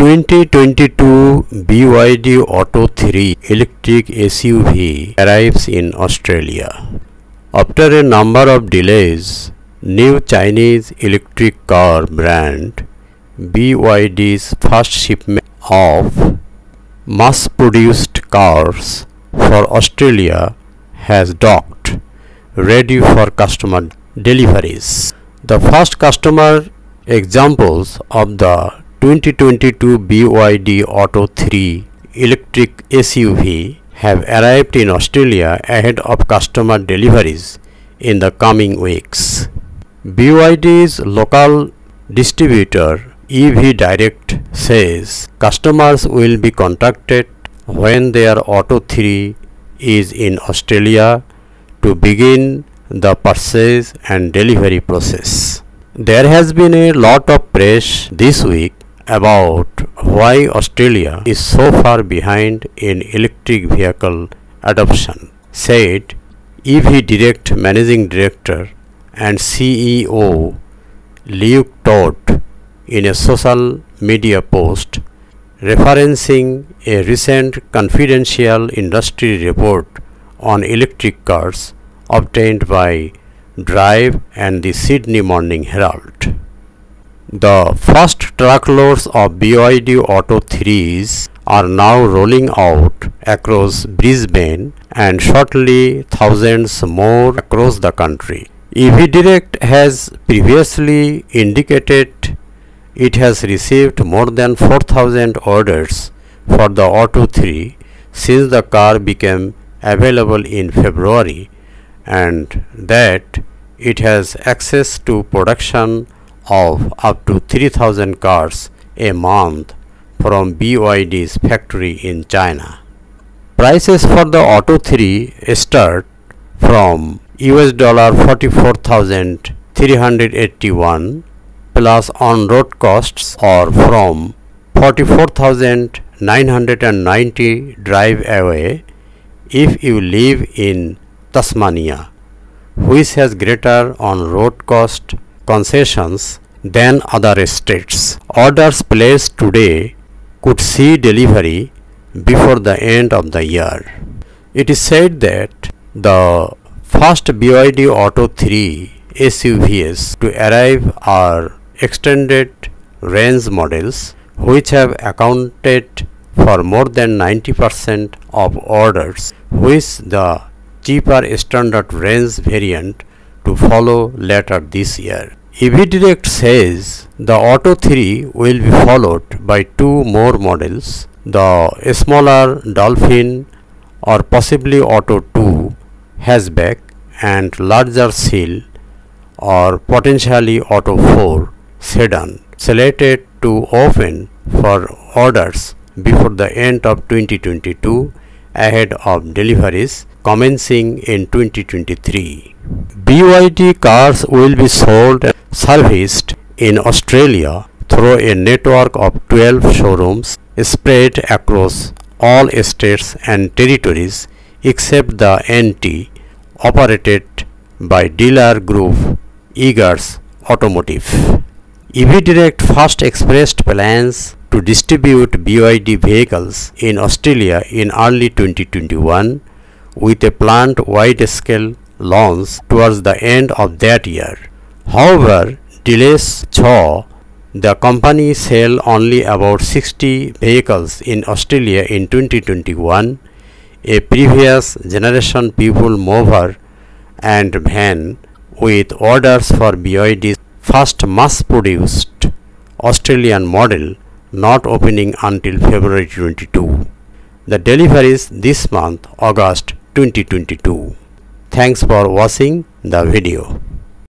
2022 BYD Atto 3 electric SUV arrives in Australia. After a number of delays, new Chinese electric car brand BYD's first shipment of mass produced cars for Australia has docked, ready for customer deliveries. The first customer examples of the 2022 BYD Atto 3 electric SUV have arrived in Australia ahead of customer deliveries in the coming weeks. BYD's local distributor EV Direct says customers will be contacted when their Atto 3 is in Australia to begin the purchase and delivery process. There has been a lot of press this week about why Australia is so far behind in electric vehicle adoption, said EV Direct Managing Director and CEO Luke Todd in a social media post referencing a recent confidential industry report on electric cars obtained by Drive and the Sydney Morning Herald. The first truckloads of BYD Atto 3s are now rolling out across Brisbane and shortly thousands more across the country. EV Direct has previously indicated it has received more than 4000 orders for the Atto 3 since the car became available in February and that it has access to production of up to 3000 cars a month from BYD's factory in China. Prices for the Atto 3 start from US dollar 44,381 plus on-road costs or from 44,990 drive away if you live in Tasmania, which has greater on-road cost concessions than other states. Orders placed today could see delivery before the end of the year. It is said that the first BYD Atto 3 SUVs to arrive are extended range models which have accounted for more than 90% of orders with the cheaper standard range variant to follow later this year. EV Direct says the Atto 3 will be followed by two more models, the smaller Dolphin or possibly Atto 2 hatchback and larger Seal or potentially Atto 4 sedan selected to open for orders before the end of 2022 ahead of deliveries commencing in 2023. BYD cars will be sold serviced in Australia through a network of 12 showrooms spread across all states and territories except the NT operated by dealer group Eagers Automotive. EV Direct first expressed plans to distribute BYD vehicles in Australia in early 2021 with a planned wide-scale launch towards the end of that year. However, delays saw the company sell only about 60 vehicles in Australia in 2021, a previous generation people mover and van with orders for BYD's first mass produced Australian model not opening until February 22. The deliveries this month, August 2022. Thanks for watching the video.